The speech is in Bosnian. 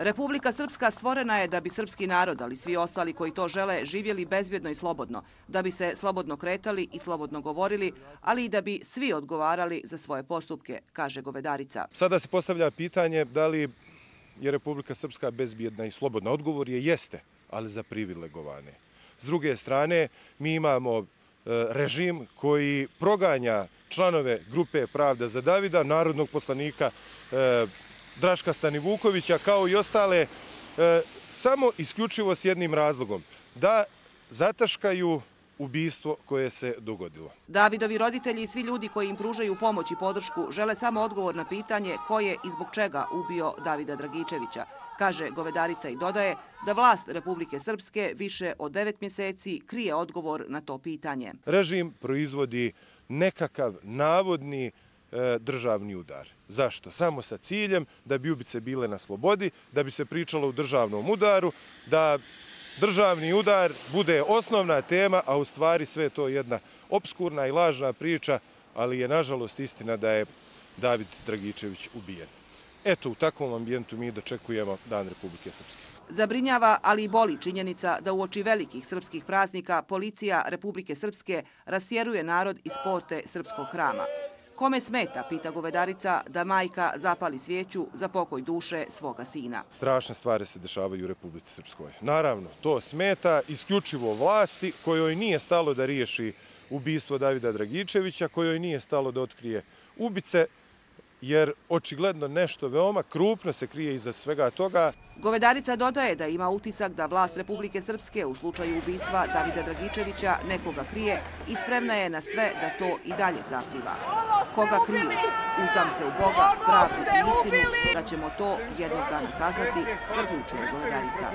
Republika Srpska stvorena je da bi srpski narod, ali svi ostali koji to žele, živjeli bezbjedno i slobodno, da bi se slobodno kretali i slobodno govorili, ali i da bi svi odgovarali za svoje postupke, kaže Govedarica. Sada se postavlja pitanje da li je Republika Srpska bezbjedna i slobodna. Odgovor je jeste, ali za privilegovane. S druge strane, mi imamo e, režim koji proganja članove grupe Pravda za Davida, narodnog poslanika e, Draška Stanivukovića, kao i ostale, e, samo isključivo s jednim razlogom, da zataškaju ubistvo koje se dogodilo. Davidovi roditelji i svi ljudi koji im pružaju pomoć i podršku žele samo odgovor na pitanje ko je i zbog čega ubio Davida Dragičevića. Kaže Govedarica i dodaje da vlast Republike Srpske više od devet mjeseci krije odgovor na to pitanje. Režim proizvodi nekakav navodni E, državni udar. Zašto? Samo sa ciljem da bi ubice bile na slobodi, da bi se pričalo u državnom udaru, da državni udar bude osnovna tema, a u stvari sve to jedna obskurna i lažna priča, ali je nažalost istina da je David Dragičević ubijen. Eto, u takvom ambijentu mi dočekujemo Dan Republike Srpske. Zabrinjava, ali i boli činjenica da u oči velikih srpskih praznika policija Republike Srpske rastjeruje narod iz porte Srpskog hrama. Kome smeta, pita govedarica, da majka zapali svijeću za pokoj duše svoga sina. Strašne stvari se dešavaju u Republici Srpskoj. Naravno, to smeta isključivo vlasti kojoj nije stalo da riješi ubistvo Davida Dragičevića, kojoj nije stalo da otkrije ubice, jer očigledno nešto veoma krupno se krije iza svega toga. Govedarica dodaje da ima utisak da vlast Republike Srpske u slučaju ubistva Davida Dragičevića nekoga krije i spremna je na sve da to i dalje zakriva. Koga krije? Utam se u Boga, pravdu i istinu, da ćemo to jednog dana saznati, zaključuje Govedarica.